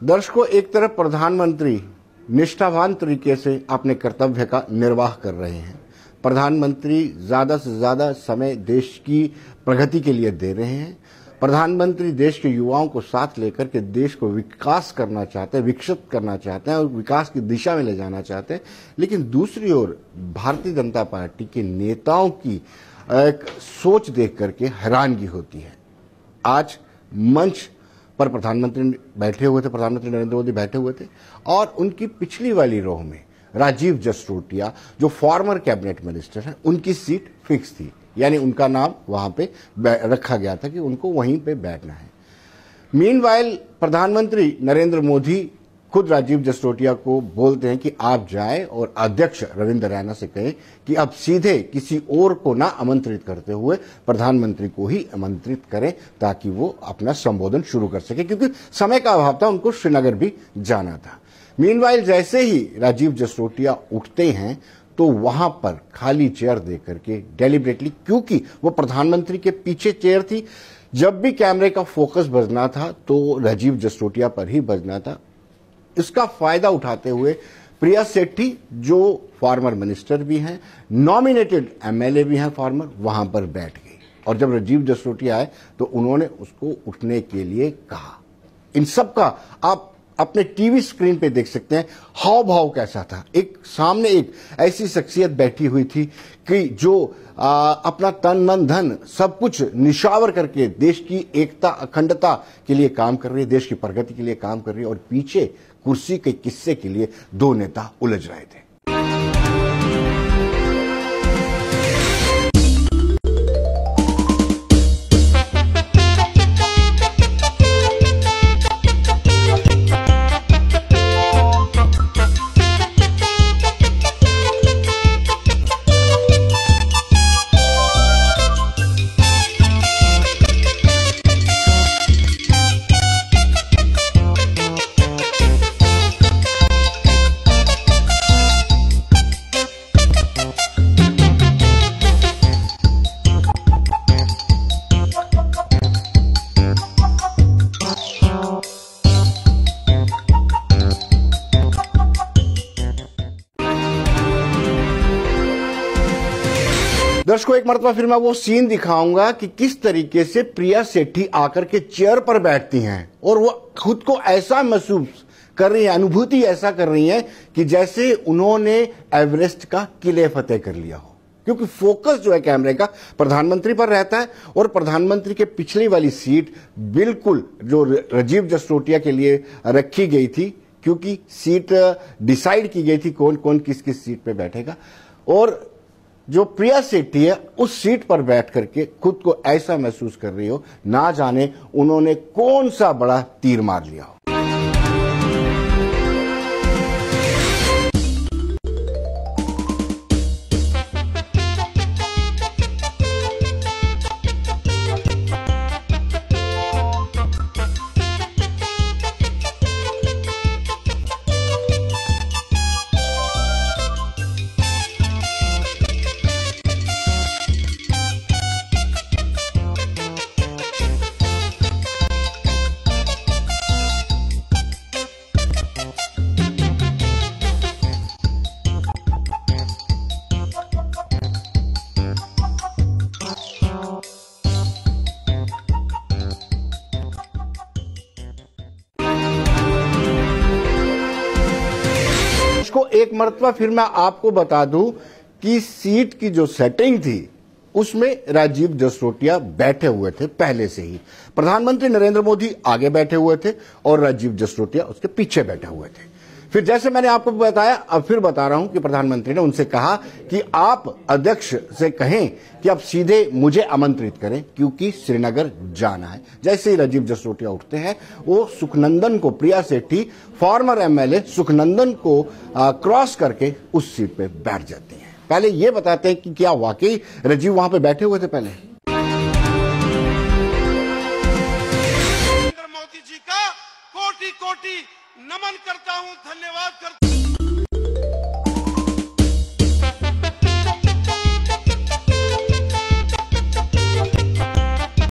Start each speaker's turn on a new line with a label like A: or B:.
A: दर्शकों एक तरफ़ प्रधानमंत्री निष्ठावान तरीके से अपने कर्तव्य का निर्वाह कर रहे हैं। प्रधानमंत्री ज़्यादा से ज़्यादा समय देश की प्रगति के लिए दे रहे हैं। प्रधानमंत्री देश के युवाओं को साथ लेकर के देश को विकास करना चाहते हैं, विकसित करना चाहते हैं और विकास की दिशा में ले जाना चाहते हैं। लेकिन दूसरी ओर भारतीय जनता पार्टी के नेताओं की एक सोच देख करके हैरानगी होती है। आज मंच पर प्रधानमंत्री बैठे हुए थे, प्रधानमंत्री नरेंद्र मोदी बैठे हुए थे, और उनकी पिछली वाली रोह में राजीव जसरोटिया, जो फॉर्मर कैबिनेट मिनिस्टर हैं, उनकी सीट फिक्स थी। यानी उनका नाम वहाँ पे रखा गया था कि उनको वहीं पे बैठना है। मीन प्रधानमंत्री नरेंद्र मोदी खुद राजीव जसरोटिया को बोलते हैं कि आप जाए और अध्यक्ष रविंद्र रैना से कहें कि अब सीधे किसी और को ना आमंत्रित करते हुए प्रधानमंत्री को ही आमंत्रित करें ताकि वो अपना संबोधन शुरू कर सके, क्योंकि समय का अभाव था, उनको श्रीनगर भी जाना था। मीनवाइल जैसे ही राजीव जसरोटिया उठते हैं तो वहाँ पर खाली चेयर दे करके डेलिबरेटली क्योंकि वो प्रधानमंत्री के पीछे चेयर थी, जब भी कैमरे का फोकस बजना था तो राजीव जसरोटिया पर ही बजना था। इसका फ़ायदा उठाते हुए प्रिया सेट्टी जो फार्मर मिनिस्टर भी हैं नॉमिनेटेड एमएलए भी हैं फार्मर वहाँ पर बैठ गई। और जब राजीव जसरोटिया आए तो उन्होंने उसको उठने के लिए कहा। इन सब का आप अपने टीवी स्क्रीन पे देख सकते हैं हाव भाव कैसा था। एक सामने एक ऐसी शख्सियत बैठी हुई थी कि जो आ, अपना तन मन धन सब कुछ निशावर करके देश की एकता अखंडता के लिए काम कर रही है देश की प्रगति के लिए काम कर रही है और पीछे कुर्सी के किस्से के लिए दो नेता उलझ रहे थे। दर्शकों, एक मरतबा फिर मैं वो सीन दिखाऊँगा कि किस तरीके से प्रिया सेठी आकर के चेयर पर बैठती हैं और वो खुद को ऐसा महसूस कर रही है, अनुभूति ऐसा कर रही है कि जैसे उन्होंने एवरेस्ट का किले फतेह कर लिया हो। क्योंकि फोकस जो है कैमरे का प्रधानमंत्री पर रहता है और प्रधानमंत्री के पिछली वाली सीट बिल्कुल जो राजीव जसरोटिया के लिए रखी गई थी, क्योंकि सीट डिसाइड की गई थी कौन कौन किस किस सीट पे बैठेगा। और जो प्रिया सेट्टी है, उस सीट पर बैठ करके खुद को ऐसा महसूस कर रही हो, ना जाने उन्होंने कौन सा बड़ा तीर मार लिया हो। इसको एक मरतबा फिर मैं आपको बता दूँ कि सीट की जो सेटिंग थी, उसमें राजीव जसरोटिया बैठे हुए थे पहले से ही। प्रधानमंत्री नरेंद्र मोदी आगे बैठे हुए थे और राजीव जसरोटिया उसके पीछे बैठे हुए थे। फिर जैसे मैंने आपको बताया, अब फिर बता रहा हूँ कि प्रधानमंत्री ने उनसे कहा कि आप अध्यक्ष से कहें कि आप सीधे मुझे आमंत्रित करें, क्योंकि श्रीनगर जाना है। जैसे ही राजीव जसरोटिया उठते हैं, वो सुखनंदन को, प्रिया सेठी, फॉर्मर एमएलए सुखनंदन को क्रॉस करके उस सीट पे बैठ जाती हैं। पहले ये बताते हैं कि क्या वाकई राजीव वहाँ पे बैठे हुए थे पहले?
B: धन्यवाद करता